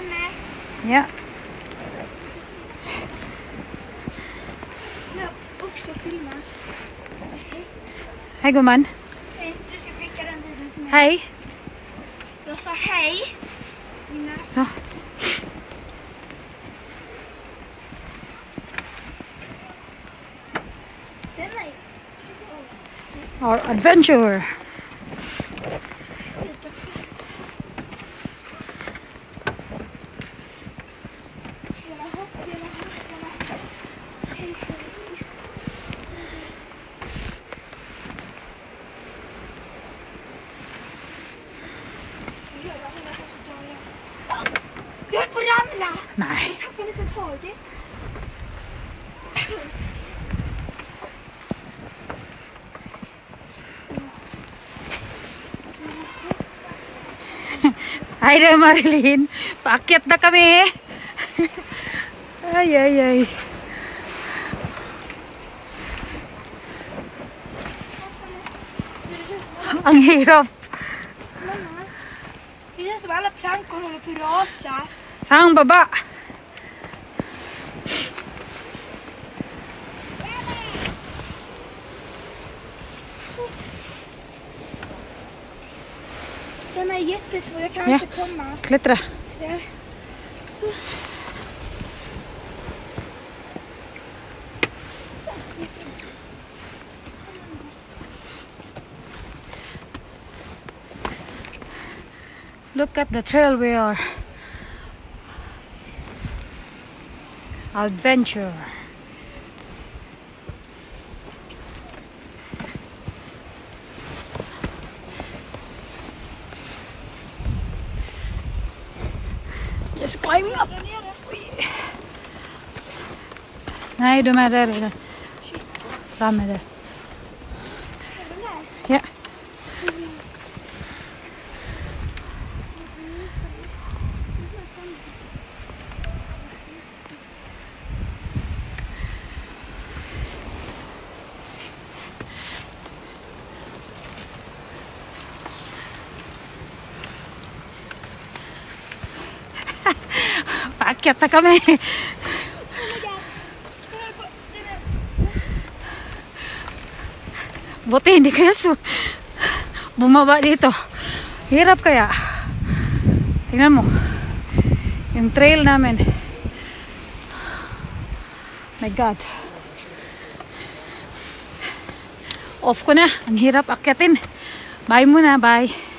med. Ja. Jag också filma. Hej gumman. Hej, du ska skicka den videon till mig. Er. Hej. Jag sa hej. Min näsa. Så. Er Our adventure. Jag höll på att ramla! Nej. Jag tappade nästan taget. Hai dah Marilyn. Paket dah kami. Ay, ay, ay. Ang hirap. Mamma, det känns som alla plankor håller på att rasa. Sang baba. Den är jättesvår, jag kan Ja. inte komma. Klättra. Där. Så. Look at the trail we are. Adventure. Just climbing up. Där redan. Framme där. Är den där? Ja. Är på- den är- Buti hindi kaya su bumaba dito. Hirap kaya. Tingnan mo. Yung trail namin. My God. Off ko na. Ang hirap akyatin. Bye muna. Bye.